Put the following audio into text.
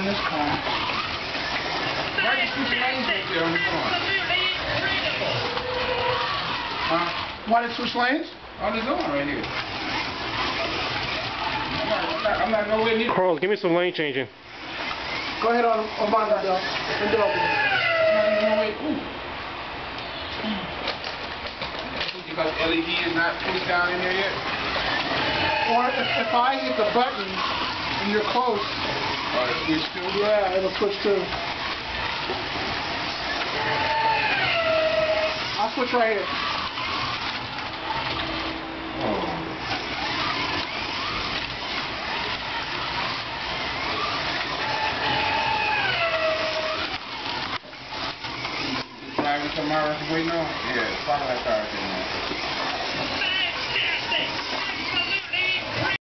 on this car. Why do you put your there on the car? Huh? Why they switch lanes? Oh, on the zone right here. I'm not, I'm not, I'm. Carl, give me some lane changing. Go ahead on, on my dog. The dog. Because LED is not pushed down in there yet. Or if, if I hit the button and you're close, the switch too. yeah, it'll switch too. I'll switch right here. Driving tomorrow, waiting on. Yeah, that car.